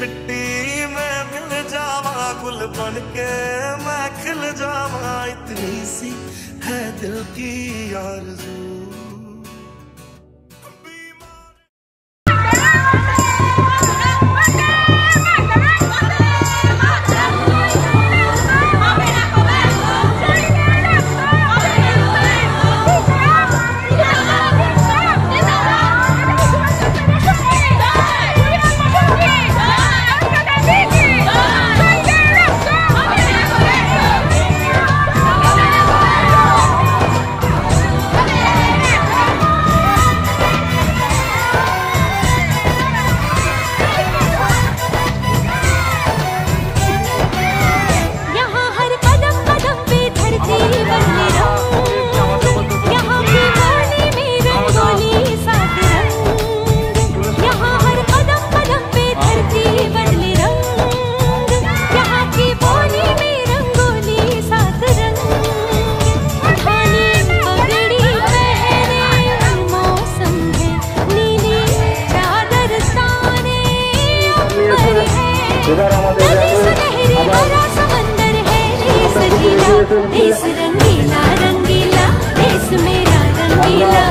मिट्टी में मिल जावा, गुल बन के मैं खिल जावा। इतनी सी है दिल की आरज़ू। देश रंगीला रंगीला देश मेरा रंगीला